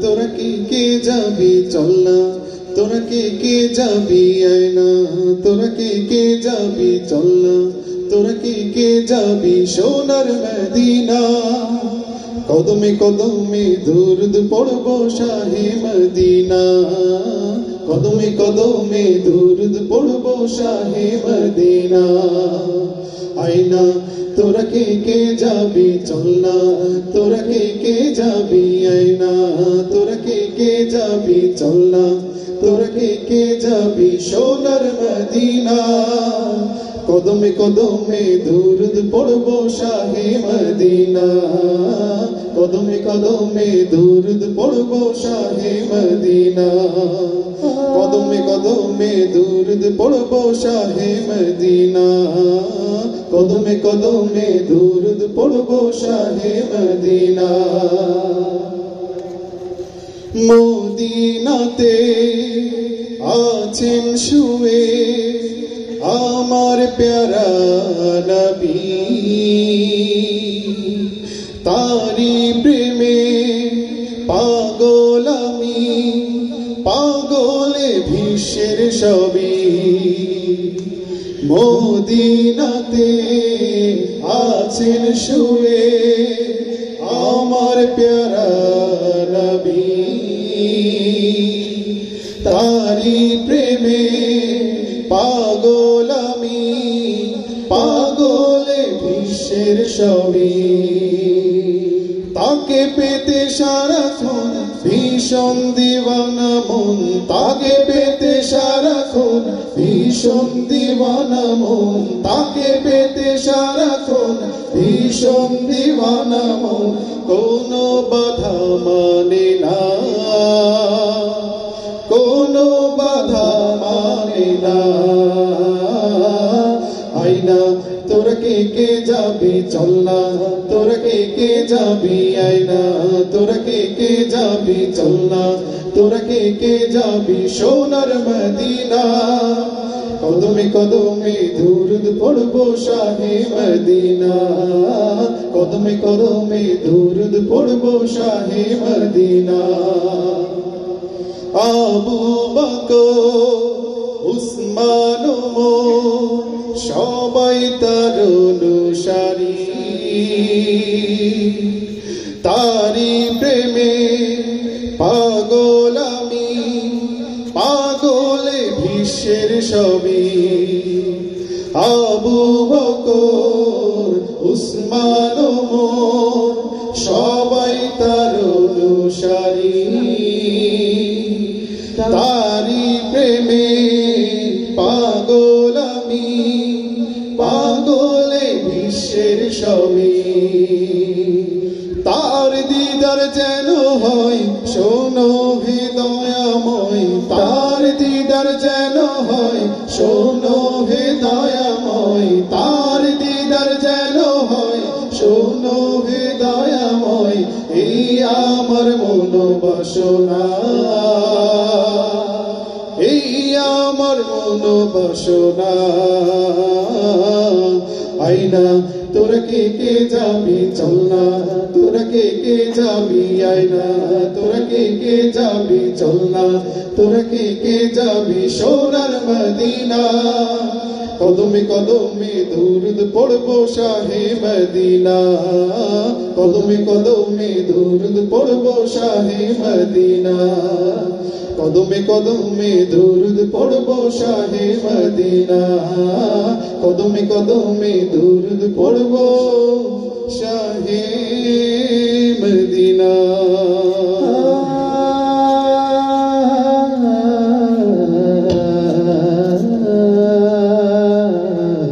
তোরা কে কে যাবি? চল তোরা কে কে যাবি? আয় না। তোরা কে কে যাবি? চল তোরা কে কে যাবি? সোনার মদিনা। কদমে কদমে দুরুদ পড়ব শাহে মদিনা। কদমে কদমে দুরুদ পড়ব শাহে মদিনা। আয়না, তোরা কে কে যাবি চল না? তোরা কে কে যাবি আয়না? তোরা কে কে যাবি চল না? তোরা কে কে যাবি সোনার মদিনা? কদমে কদমে দুরুদ পড়ব শাহে মদিনা। কদমে কদমে দুরুদ পড়ব শাহে মদিনা। কদমে কদমে দুরুদ পড়ব শাহে মদিনা। কদমে কদমে দুরুদ পড়ব শাহে মদিনা। মদিনাতে আছেন শুয়ে আমার প্যারা নবী। তারি প্রেমে পাগল আমি, পাগলে ভীষের সবই মদিনাতে আছেন শুয়ে আমার প্যারা নবী। তারি প্রেমে পাগল আমি, পাগলে বিশ্বের সবই। তাকে পেতে সারাক্ষণ ভীষণ দিওয়ানা মন, তাকে পেতে সারাক্ষণ। ভীষণ দিওয়ানা মন, তাকে পেতে সারাক্ষণ। ভীষণ দিওয়ানা মন, কোনো বাধা মানে না। কোনো বাধা মানে না। আইনা তোরা কে কে যাবি? চল না। তোরা কে কে যাবি আইনা তোরা কে কে যাবি, চল না, তোরা কে কে যাবি, সোনার মদিনা। কদমে কদমে দুরুদ পড়ব শাহে মদিনা। কদমে কদমে দুরুদ পড়ব শাহে মদিনা। আবু বকর, উসমান সবাই তার তারি প্রেমে পাগল আমি, পাগলে বিশ্বের সবই। আবু বকর, উসমান সবাই তার অনুসারী। তারি প্রেমে বিশ্বের সবই তার দিদার যেন হয়, শোনো হে দয়াময় তার দিদার যেন হয়, শোনো হে দয়াময় তার দিদার যেন হয়, শোনো হে দয়াময় এই আমার মনোবাসনা এই আমার মনোবাসনা আইনা তোরা কে কে যাবি? চল না। তোরা কে কে যাবি? আইনা তোরা কে কে যাবি? চল না। তোরা কে কে যাবি? সোনার মদিনা। কদমে কদমে দুরুদ পড়ব শাহে মদিনা। কদমে কদমে দুরুদ পড়ব শাহে মদিনা। কদমে কদমে দুরুদ পড়ব শাহে মদিনা। কদমে কদমে দুরুদ পড়ব শাহে মদিনা।